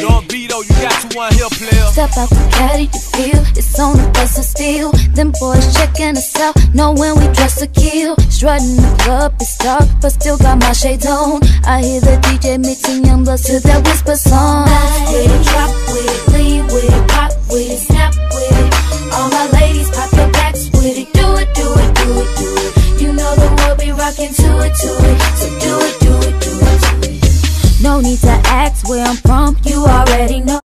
Don't be though, you got to one here, player. Step out the caddy to feel it's on the bus of steel. Them boys checking us out, know when we dress to kill. Strutting the club, it's dark, but still got my shades on. I hear the DJ mixing Youngbloodz to that whisper song. Bounce with it, drop with it, lean with it, pop with it, snap with it. All my ladies pop your backs with it, do it, do it, do it, do it. You know the world be rocking to it, to it. So do it no need to ask where I'm from. You are.